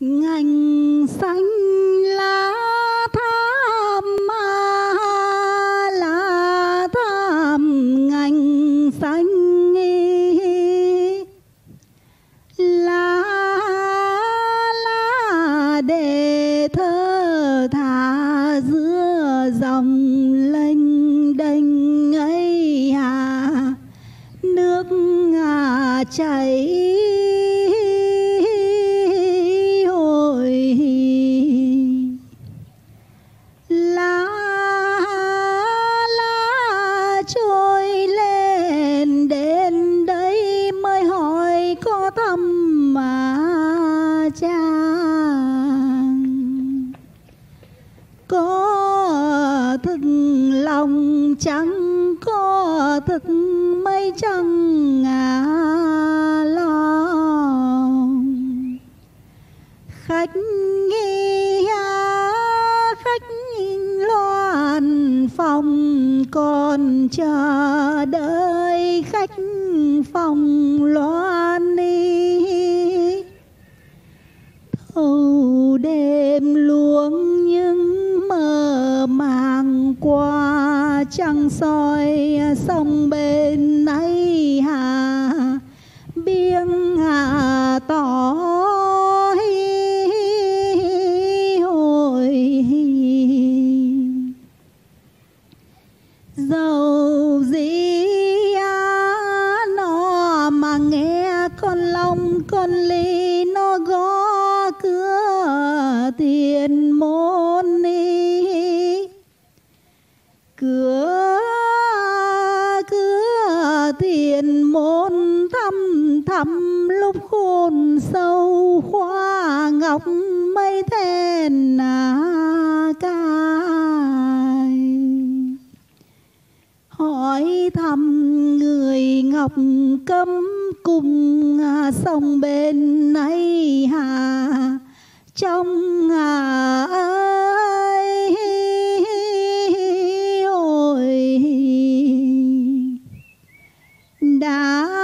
ngành xanh lá tham ma lá tham ngành xanh lá lá để thơ thả giữa dòng lênh đênh ấy à. Nước ngà chảy có thật mây trăng à lòng. Khách nghi à, khách loan phòng còn chờ đợi khách phòng trăng soi sông bên ấy hà. Biếng hà tỏ hồi dầu hoa ngọc mây then à cài hỏi thăm người ngọc cấm cùng à, sông bên ấy hà trong ngà ơi ôi. Đã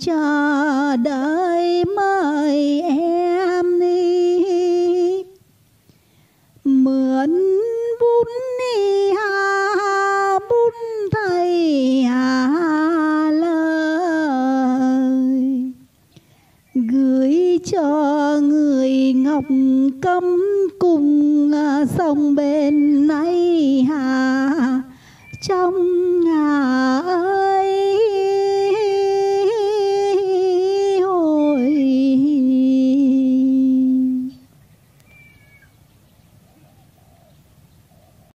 chờ đợi mời em đi. Mượn bút đi hà bút thầy hà lời. Gửi cho người ngọc cấm cùng à, sông bên này hà, trong nhà